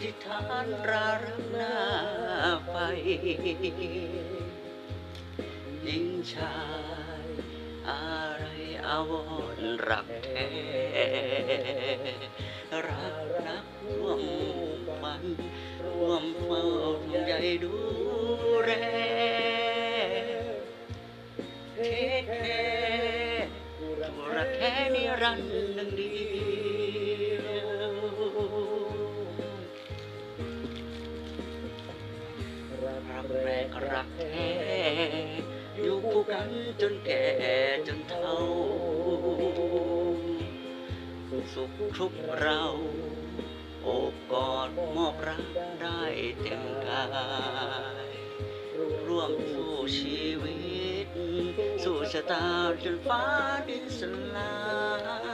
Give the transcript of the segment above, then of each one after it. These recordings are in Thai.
ธิษฐานรารักหน้าไฟหญิงชายอะไรอาวรรักแท้รักนักร่วมฝันร่วมเฝ้าห่งใยดูแลเทคแคร์รักแท้นิรันดร์หนึ่งเดียว รักแรกรักแท้อยู่คู่กันจนแก่จนเฒ่าสุขทุกข์เราโอบกอดมอบรักได้เต็มกายร่วมสู้ชีวิต สู่ชะตาจนฟ้าดินสลาย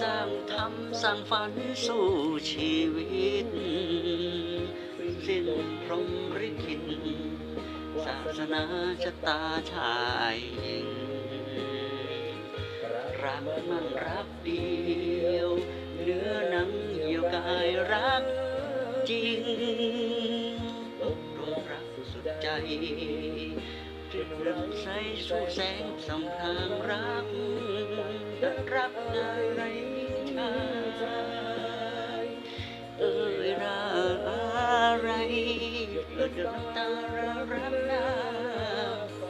สร้างทำสร้างฝันสู่ชีวิต สิ้นพรหมริขินศาสนาชะตาชายหญิงรักมันรักเดียว เนื้อหนังเหี่ยวกายรักจริงตกลงรักสุดใจตรึกลำใสสู่แสงสองทางรัก รักนายชายเอ่ยราอะไรเกิดตารรักน้าไฟ